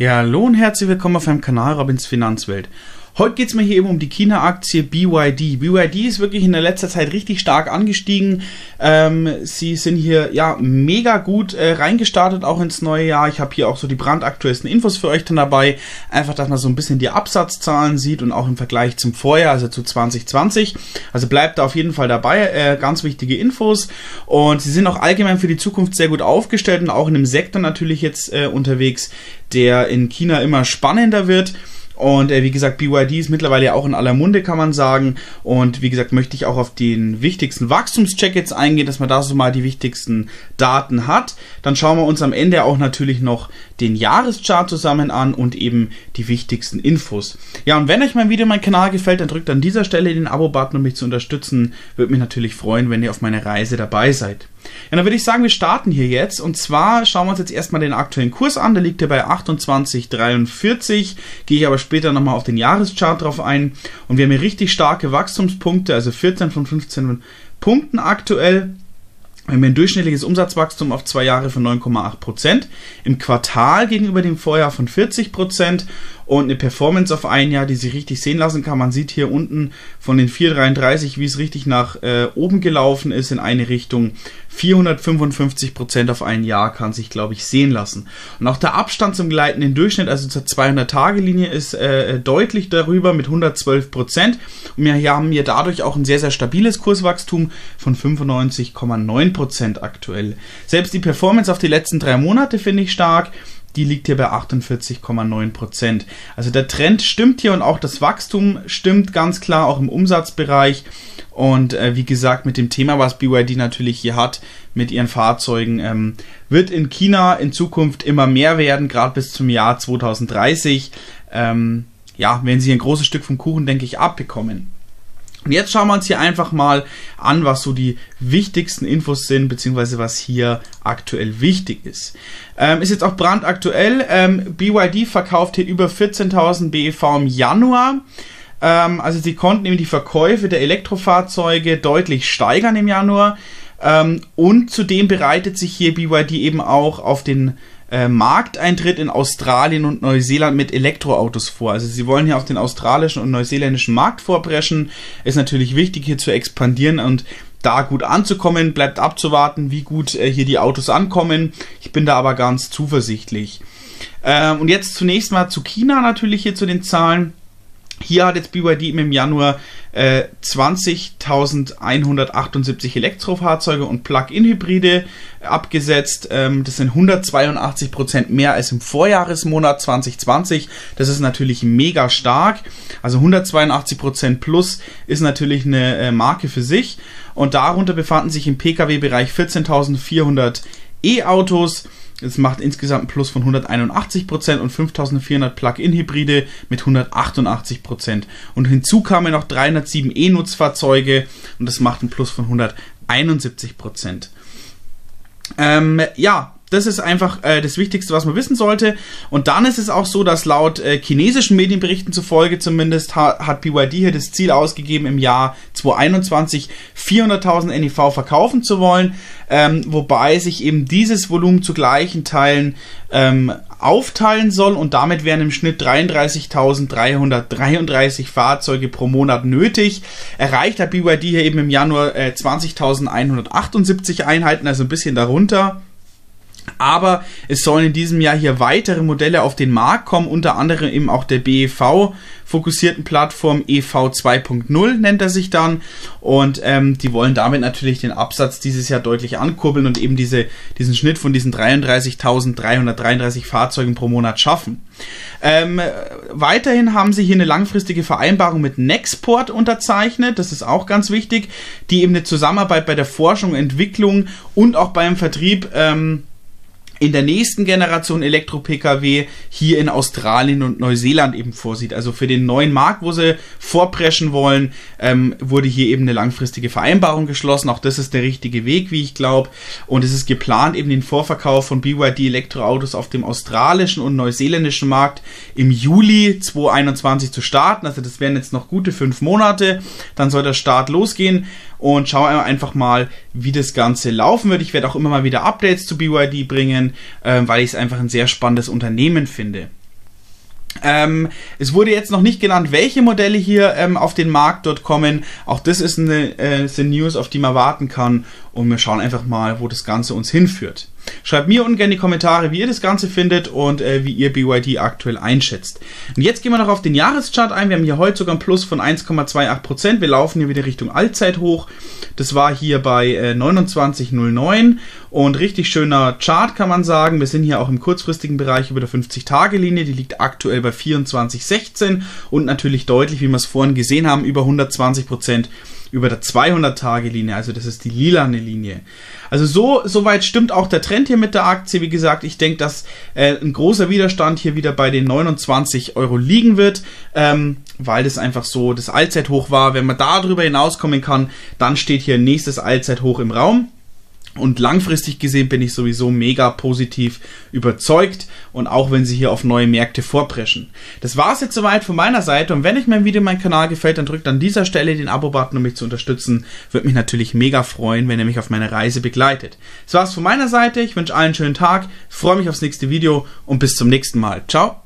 Ja, hallo und herzlich willkommen auf meinem Kanal Robins Finanzwelt. Heute geht es mir hier eben um die China-Aktie BYD. BYD ist wirklich in der letzter Zeit richtig stark angestiegen. Ähm, sie sind hier ja mega gut äh, reingestartet, auch ins neue Jahr. Ich habe hier auch so die brandaktuellsten Infos für euch dann dabei. Einfach, dass man so ein bisschen die Absatzzahlen sieht und auch im Vergleich zum Vorjahr, also zu 2020. Also bleibt da auf jeden Fall dabei. Äh, ganz wichtige Infos. Und sie sind auch allgemein für die Zukunft sehr gut aufgestellt und auch in einem Sektor natürlich jetzt äh, unterwegs, der in China immer spannender wird. Und äh, wie gesagt, BYD ist mittlerweile auch in aller Munde, kann man sagen. Und wie gesagt, möchte ich auch auf den wichtigsten Wachstumscheck jetzt eingehen, dass man da so mal die wichtigsten Daten hat. Dann schauen wir uns am Ende auch natürlich noch den Jahreschart zusammen an und eben die wichtigsten Infos. Ja, und wenn euch mein Video, mein Kanal gefällt, dann drückt an dieser Stelle den Abo-Button, um mich zu unterstützen. Würde mich natürlich freuen, wenn ihr auf meiner Reise dabei seid. Ja, dann würde ich sagen, wir starten hier jetzt. Und zwar schauen wir uns jetzt erstmal den aktuellen Kurs an. Der liegt ja bei 28,43. Gehe ich aber später nochmal auf den Jahreschart drauf ein. Und wir haben hier richtig starke Wachstumspunkte, also 14 von 15 Punkten aktuell. Wir haben ein durchschnittliches Umsatzwachstum auf zwei Jahre von 9,8 Prozent, im Quartal gegenüber dem Vorjahr von 40 Prozent und eine Performance auf ein Jahr, die sich richtig sehen lassen kann. Man sieht hier unten von den 433, wie es richtig nach äh, oben gelaufen ist in eine Richtung. 455 Prozent auf ein Jahr kann sich, glaube ich, sehen lassen. Und auch der Abstand zum gleitenden Durchschnitt, also zur 200-Tage-Linie, ist äh, deutlich darüber mit 112 Prozent. Und wir haben hier dadurch auch ein sehr, sehr stabiles Kurswachstum von 95,9 Prozent aktuell. Selbst die Performance auf die letzten drei Monate finde ich stark die liegt hier bei 48,9 Prozent. Also der Trend stimmt hier und auch das Wachstum stimmt ganz klar, auch im Umsatzbereich. Und äh, wie gesagt, mit dem Thema, was BYD natürlich hier hat, mit ihren Fahrzeugen, ähm, wird in China in Zukunft immer mehr werden, gerade bis zum Jahr 2030. Ähm, ja, werden sie ein großes Stück vom Kuchen, denke ich, abbekommen. Und jetzt schauen wir uns hier einfach mal an, was so die wichtigsten Infos sind, beziehungsweise was hier aktuell wichtig ist. Ähm, ist jetzt auch brandaktuell. Ähm, BYD verkauft hier über 14.000 BEV im Januar. Ähm, also sie konnten eben die Verkäufe der Elektrofahrzeuge deutlich steigern im Januar. Ähm, und zudem bereitet sich hier BYD eben auch auf den äh, Markteintritt in Australien und Neuseeland mit Elektroautos vor. Also sie wollen hier auf den australischen und neuseeländischen Markt vorbrechen. Ist natürlich wichtig hier zu expandieren und da gut anzukommen. Bleibt abzuwarten, wie gut äh, hier die Autos ankommen. Ich bin da aber ganz zuversichtlich. Ähm, und jetzt zunächst mal zu China natürlich hier zu den Zahlen. Hier hat jetzt BYD im Januar äh, 20.178 Elektrofahrzeuge und Plug-in-Hybride abgesetzt. Ähm, das sind 182 Prozent mehr als im Vorjahresmonat 2020. Das ist natürlich mega stark. Also 182 Prozent plus ist natürlich eine äh, Marke für sich. Und darunter befanden sich im Pkw-Bereich 14.400 E-Autos. Es macht insgesamt einen Plus von 181% und 5400 Plug-in-Hybride mit 188%. Und hinzu kamen noch 307 E-Nutzfahrzeuge und das macht einen Plus von 171%. Ähm, ja, das ist einfach äh, das Wichtigste, was man wissen sollte. Und dann ist es auch so, dass laut äh, chinesischen Medienberichten zufolge zumindest ha hat BYD hier das Ziel ausgegeben, im Jahr 2021 400.000 NEV verkaufen zu wollen, ähm, wobei sich eben dieses Volumen zu gleichen Teilen ähm, aufteilen soll und damit wären im Schnitt 33.333 Fahrzeuge pro Monat nötig. Erreicht hat BYD hier eben im Januar äh, 20.178 Einheiten, also ein bisschen darunter. Aber es sollen in diesem Jahr hier weitere Modelle auf den Markt kommen, unter anderem eben auch der BEV fokussierten Plattform EV 2.0 nennt er sich dann. Und ähm, die wollen damit natürlich den Absatz dieses Jahr deutlich ankurbeln und eben diese, diesen Schnitt von diesen 33.333 Fahrzeugen pro Monat schaffen. Ähm, weiterhin haben sie hier eine langfristige Vereinbarung mit Nexport unterzeichnet. Das ist auch ganz wichtig, die eben eine Zusammenarbeit bei der Forschung, Entwicklung und auch beim Vertrieb ähm, in der nächsten Generation Elektro-Pkw hier in Australien und Neuseeland eben vorsieht. Also für den neuen Markt, wo sie vorpreschen wollen, ähm, wurde hier eben eine langfristige Vereinbarung geschlossen. Auch das ist der richtige Weg, wie ich glaube. Und es ist geplant, eben den Vorverkauf von BYD Elektroautos auf dem australischen und neuseeländischen Markt im Juli 2021 zu starten. Also das wären jetzt noch gute fünf Monate. Dann soll der Start losgehen und schaue einfach mal, wie das Ganze laufen wird. Ich werde auch immer mal wieder Updates zu BYD bringen, äh, weil ich es einfach ein sehr spannendes Unternehmen finde. Ähm, es wurde jetzt noch nicht genannt, welche Modelle hier ähm, auf den Markt dort kommen. Auch das ist eine, äh, eine News, auf die man warten kann. Und wir schauen einfach mal, wo das Ganze uns hinführt. Schreibt mir unten gerne in die Kommentare, wie ihr das Ganze findet und äh, wie ihr BYD aktuell einschätzt. Und jetzt gehen wir noch auf den Jahreschart ein. Wir haben hier heute sogar ein Plus von 1,28%. Wir laufen hier wieder Richtung Allzeit hoch. Das war hier bei äh, 29,09 und richtig schöner Chart kann man sagen. Wir sind hier auch im kurzfristigen Bereich über der 50-Tage-Linie. Die liegt aktuell bei 24,16 und natürlich deutlich, wie wir es vorhin gesehen haben, über 120% über der 200-Tage-Linie, also das ist die lilane Linie. Also so soweit stimmt auch der Trend hier mit der Aktie. Wie gesagt, ich denke, dass äh, ein großer Widerstand hier wieder bei den 29 Euro liegen wird, ähm, weil das einfach so das Allzeithoch war. Wenn man da drüber hinauskommen kann, dann steht hier nächstes Allzeithoch im Raum. Und langfristig gesehen bin ich sowieso mega positiv überzeugt und auch wenn sie hier auf neue Märkte vorpreschen. Das war's jetzt soweit von meiner Seite und wenn euch mein Video, mein Kanal gefällt, dann drückt an dieser Stelle den Abo-Button, um mich zu unterstützen. Würde mich natürlich mega freuen, wenn ihr mich auf meiner Reise begleitet. Das war's von meiner Seite. Ich wünsche allen einen schönen Tag, freue mich aufs nächste Video und bis zum nächsten Mal. Ciao.